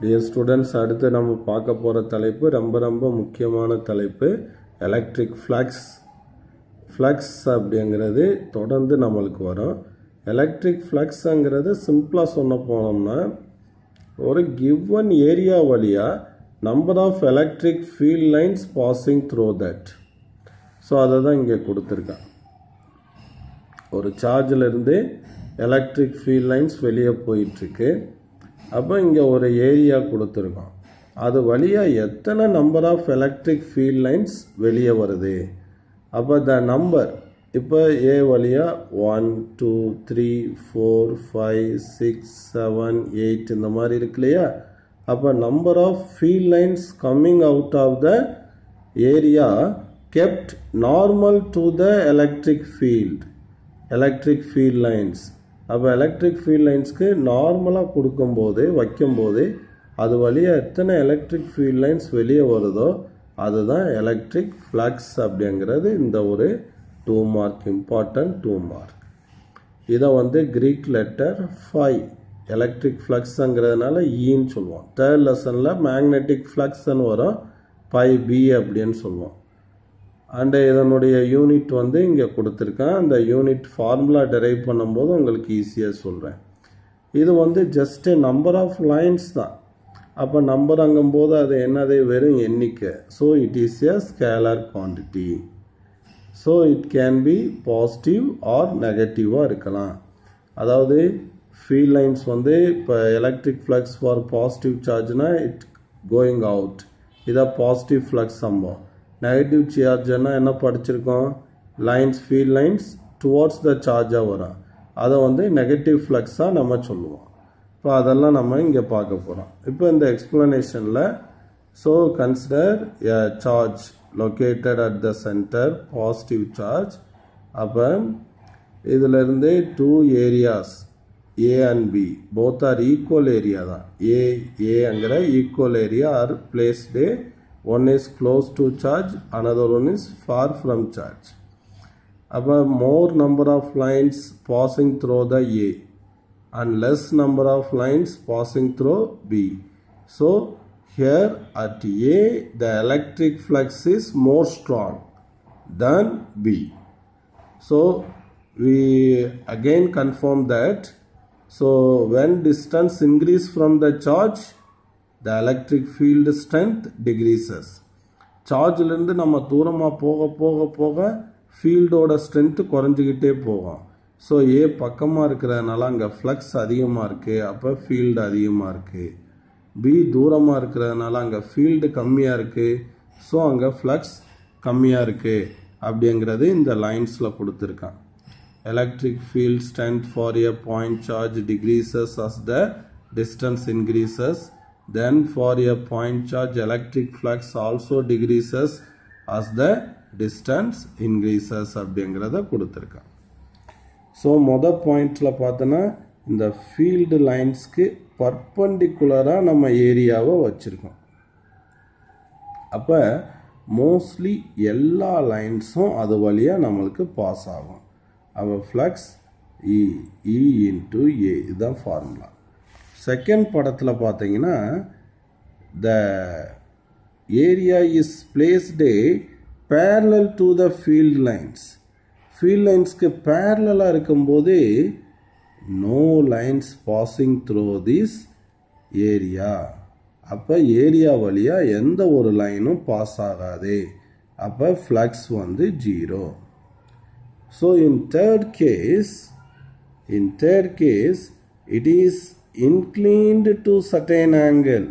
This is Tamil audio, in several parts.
டியர் ஸ்டூடெண்ட்ஸ் அடுத்து நம்ம பார்க்க போகிற தலைப்பு ரொம்ப ரொம்ப முக்கியமான தலைப்பு எலக்ட்ரிக் ஃப்ளக்ஸ் ஃப்ளக்ஸ் அப்படிங்கிறது தொடர்ந்து நம்மளுக்கு வரும். எலக்ட்ரிக் ஃப்ளக்ஸுங்கிறது சிம்பிளாக சொன்ன போனோம்னா ஒரு கிவன் ஏரியா வழியாக number of electric field lines passing through that so அதை தான் இங்கே கொடுத்துருக்கேன் ஒரு சார்ஜிலிருந்து எலக்ட்ரிக் ஃபீல்ட் லைன்ஸ் வெளியே போயிட்டுருக்கு அப்போ இங்கே ஒரு ஏரியா கொடுத்துருக்கோம். அது வழியாக எத்தனை number of electric field lines வெளியே வருது? அப்போ த நம்பர் இப்போ ஏ வழியாக one two three four five six seven eight இந்த மாதிரி இருக்கு இல்லையா? அப்போ number of field lines coming out of the area kept normal to the electric field electric field lines அப்போ எலக்ட்ரிக் ஃபீல்ட் லைன்ஸ்க்கு நார்மலாக கொடுக்கும்போது வைக்கும்போது அது வழியாக எத்தனை எலக்ட்ரிக் ஃபீல்ட் லைன்ஸ் வெளியே வருதோ அதுதான் எலக்ட்ரிக் ஃப்ளக்ஸ் அப்படிங்கிறது இந்த ஒரு two mark important two mark இதை வந்து கிரீக் லெட்டர் ஃபைவ் எலக்ட்ரிக் ஃப்ளக்ஸுங்கிறதுனால ஈன்னு சொல்லுவோம். தேர்ட் லெசனில் மேக்னெட்டிக் ஃப்ளக்ஸ்ன்னு வரும். பை பி அப்படின்னு சொல்லுவோம். அண்டு இதனுடைய யூனிட் வந்து இங்கே கொடுத்துருக்கேன். அந்த யூனிட் ஃபார்முலா டெரைவ் பண்ணும்போது உங்களுக்கு ஈஸியாக சொல்கிறேன் இது வந்து ஜஸ்ட் நம்பர் ஆஃப் லைன்ஸ் தான். அப்போ நம்பர் அங்கும்போது அது என்னது வெறும் எண்ணிக்கை. So it is a scalar quantity so it can be positive or நெகட்டிவாக இருக்கலாம். அதாவது ஃபீல் லைன்ஸ் வந்து இப்போ எலக்ட்ரிக் ஃப்ளக்ஸ் ஃபார் பாசிட்டிவ் சார்ஜ்னால் இட் கோயிங் அவுட் இதை பாசிட்டிவ் ஃப்ளக்ஸ் சம்பவம். நெகட்டிவ் சார்ஜ்னா என்ன படிச்சிருக்கோம்? Lines field lines towards the சார்ஜாக வரும். அதை வந்து நெகட்டிவ் ஃப்ளக்ஸாக நம்ம சொல்லுவோம். இப்போ அதெல்லாம் நம்ம இங்கே பார்க்க போகிறோம் இப்போ இந்த எக்ஸ்பிளனேஷனில் so consider a charge located at the centre positive charge அப்போ இதிலிருந்து two areas A and B both are equal area தான். ஏ ஏங்கிற equal area are placed one is close to charge another one is far from charge. Above more number of lines passing through the A and less number of lines passing through B. So here at A the electric flux is more strong than B. So we again confirm that. So when distance increase from the charge the electric field strength decreases சார்ஜிலேருந்து நம்ம தூரமாக போக போக போக ஃபீல்டோட ஸ்ட்ரென்த்து குறைஞ்சிக்கிட்டே போகும். ஸோ ஏ பக்கமாக இருக்கிறதுனால அங்கே ஃப்ளக்ஸ் அதிகமாக இருக்குது அப்போ ஃபீல்டு அதிகமாக இருக்குது பி தூரமாக இருக்கிறதுனால அங்கே ஃபீல்டு கம்மியாக இருக்குது ஸோ அங்கே ஃப்ளக்ஸ் கம்மியாக இருக்குது அப்படிங்கிறது இந்த லைன்ஸில் கொடுத்துருக்கான். Electric field strength for a point charge decreases as the distance increases then for a point charge electric flux also decreases as the distance increases அப்படிங்கிறத கொடுத்துருக்கான். ஸோ மொதல் பாயிண்டில் பார்த்தோன்னா இந்த ஃபீல்டு லைன்ஸ்க்கு பர்பண்டிகுலராக நம்ம ஏரியாவை வச்சுருக்கோம். அப்போ மோஸ்ட்லி எல்லா லைன்ஸும் அது வழியாக நம்மளுக்கு பாஸ் ஆகும். அப்போ ஃப்ளக்ஸ் இ இ இன்ட்டு ஏ இதுதான் ஃபார்முலா செகண்ட் படத்தில் பார்த்தீங்கன்னா the area is placed parallel to the field lines field லைன்ஸ்க்கு பேரலாக இருக்கும்போது no lines passing through this area அப்போ ஏரியா வழியாக எந்த ஒரு லைனும் பாஸ் ஆகாது. அப்போ ஃப்ளக்ஸ் வந்து zero so in third case in third case it is inclined to certain angle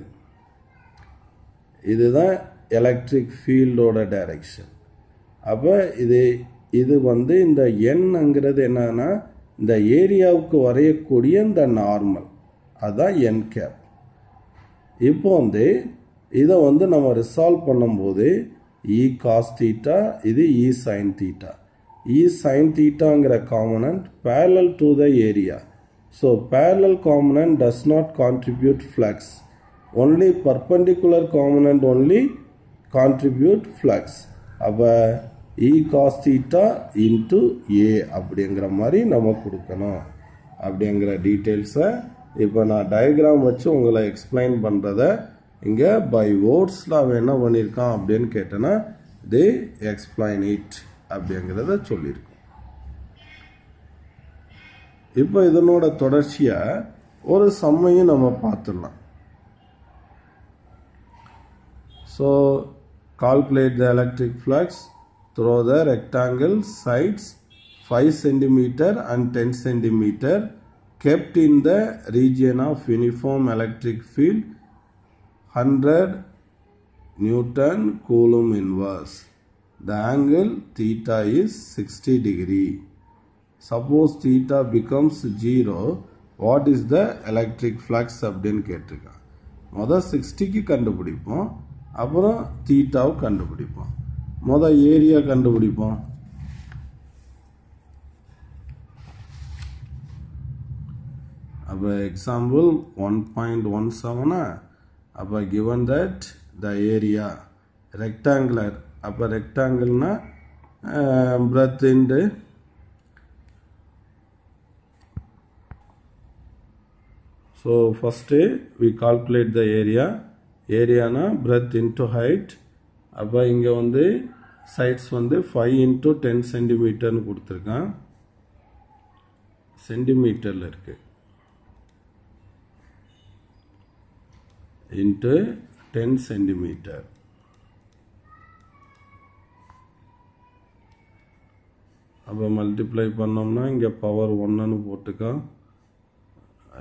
இதுதான் எலக்ட்ரிக் ஃபீல்டோட டைரக்ஷன் அப்போ இது இது வந்து இந்த எண்ங்கிறது என்னன்னா இந்த ஏரியாவுக்கு வரையக்கூடிய இந்த நார்மல் அதுதான் என் கேப் இப்போ வந்து இதை வந்து நம்ம ரிசால்வ் பண்ணும்போது இ காஸ் தீட்டா இது E sine theta E sine தீட்டாங்கிற component parallel to the area So parallel component does not contribute flux. Only perpendicular component only contribute flux. அப்போ E cos theta into A அப்படிங்கிற மாதிரி நம்ம கொடுக்கணும் அப்படிங்கிற டீட்டெயில்ஸை இப்போ நான் டயக்ராம் வச்சு உங்களை எக்ஸ்பிளைன் பண்ணுறத இங்கே பை வேர்ட்ஸில் அவன் என்ன பண்ணியிருக்கான் அப்படின்னு கேட்டேன்னா தி எக்ஸ்பிளைன் இட் அப்படிங்கிறத சொல்லியிருக்கோம் இப்போ இதனோட தொடர்ச்சியாக ஒரு சம்மையும் நம்ம பார்த்துடலாம் so calculate the electric flux through the rectangle sides five centimetre and ten centimetre kept in the region of uniform electric field hundred newton coulomb inverse. The angle theta is sixty degree Suppose theta becomes 0, what is the electric flux அப்படின்னு கேட்டிருக்கான். மொதல் சிக்ஸ்டிக்கு கண்டுபிடிப்போம் அப்புறம் தீட்டாவை கண்டுபிடிப்போம். மொதல் ஏரியா கண்டுபிடிப்போம். அப்போ எக்ஸாம்பிள் ஒன் பாயிண்ட் ஒன் செவனா அப்போ given that the area rectangular அப்போ ரெக்டாங்கிள்னா breadth into so first we calculate the area ஏரியானா breadth into height அப்போ இங்கே வந்து சைட்ஸ் வந்து ஃபைவ் இன்ட்டு டென் சென்டிமீட்டர்னு கொடுத்துருக்கான். சென்டிமீட்டரில் இருக்குது இன்ட்டு டென் சென்டிமீட்டர் அப்போ மல்டிப்ளை பண்ணோம்னா இங்கே பவர் ஒன்றுன்னு போட்டுக்கோ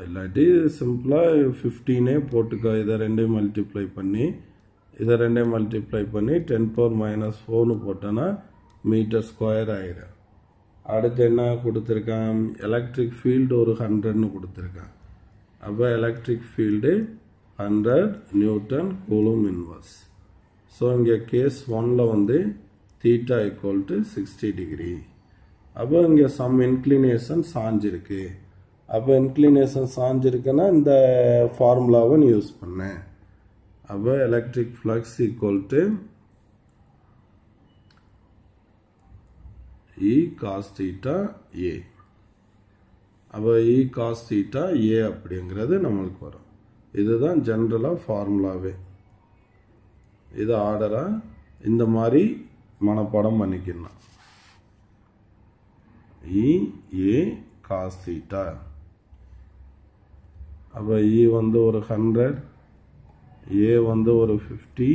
இல்லாட்டி சிம்பிளாக ஃபிஃப்டீனே போட்டுக்கோ. இதை ரெண்டையும் மல்டிப்ளை பண்ணி இதை ரெண்டையும் மல்டிப்ளை பண்ணி டென் பவர் மைனஸ் ஃபோர்னு போட்டோன்னா மீட்டர் ஸ்கொயர் ஆயிரும். அடுத்து என்ன கொடுத்துருக்கான்? எலக்ட்ரிக் ஃபீல்டு ஒரு ஹண்ட்ரட்னு கொடுத்துருக்கான். அப்போ electric field hundred newton coulomb inverse so இங்கே கேஸ் ஒனில் வந்து theta equal to sixty degree அப்போ இங்கே சம் இன்க்ளினேஷன் சாஞ்சிருக்கு. அப்போ இன்க்ளினேஷன் சாஞ்சிருக்குன்னா இந்த ஃபார்முலாவை நீ யூஸ் பண்ணேன் அப்போ electric flux equal to E cos theta A அப்போ இ காஸ் தீட்டா ஏ அப்படிங்கிறது நம்மளுக்கு வரும். இதுதான் ஜென்ரலாக ஃபார்முலாவே இது ஆர்டராக இந்த மாதிரி மனப்பாடம் பண்ணிக்கணும். இ ஏ காஸ் தீட்டா அப்போ இ e வந்து ஒரு ஹண்ட்ரட் ஏ வந்து ஒரு fifty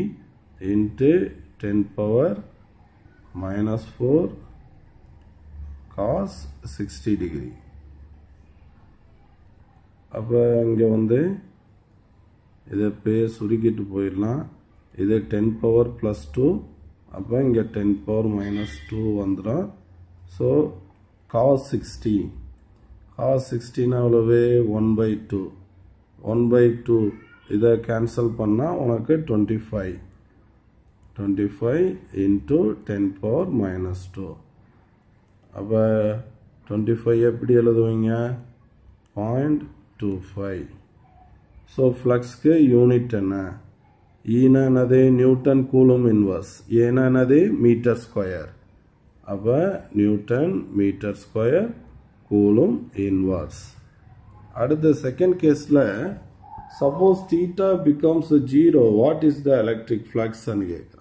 into ten power minus four cos sixty degree அப்போ இங்கே வந்து இதை பே சுருக்கிட்டு போயிடலாம். இது டென் பவர் ப்ளஸ் டூ அப்போ இங்கே டென் பவர் மைனஸ் டூ வந்துடும். ஸோ காஸ் சிக்ஸ்டி காஸ் சிக்ஸ்டின்னா அவ்வளோவே one by two one by two இதை கேன்சல் பண்ணால் உனக்கு twenty five twenty five into ten power minus two அப்போ டுவெண்ட்டி ஃபைவ் எப்படி எழுதுவீங்க? பாயிண்ட் டூ ஃபைவ் ஸோ ஃப்ளக்ஸ்க்கு யூனிட் என்ன? E ஈனா என்னது? நியூட்டன் கூலும் இன்வர்ஸ் ஏனா என்னது? மீட்டர் ஸ்கொயர் அப்போ newton metre square coulomb inverse அடுத்த செகண்ட் கேஸில் suppose theta becomes zero what is the electric ஃப்ளக்ஸ்ன்னு கேட்குறான்.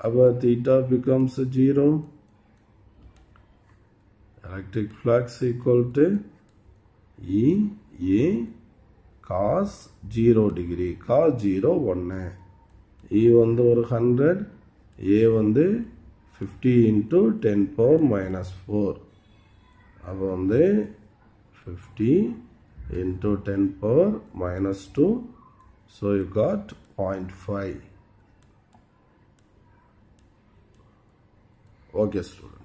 அப்போ theta becomes zero electric flux equal to E A cos zero degree cos zero ஒன்று இ வந்து ஒரு ஹண்ட்ரட் ஏ வந்து fifty into ten power minus four அப்போ வந்து 50 into 10 power minus 2 so you got 0.5 okay students